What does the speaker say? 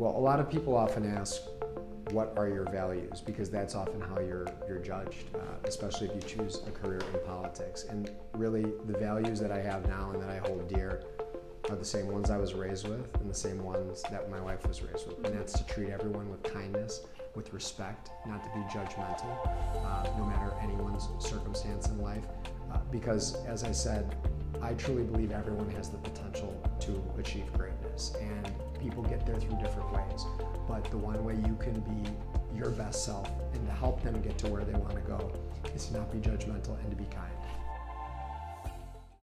Well, a lot of people often ask, what are your values? Because that's often how you're you're judged, uh, especially if you choose a career in politics. And really, the values that I have now and that I hold dear are the same ones I was raised with, and the same ones that my wife was raised with. And that's to treat everyone with kindness, with respect, not to be judgmental, uh, no matter anyone's circumstance in life. Uh, because, as I said, I truly believe everyone has the potential to achieve greatness, and people get there through different ways. But the one way you can be your best self and to help them get to where they want to go is to not be judgmental and to be kind.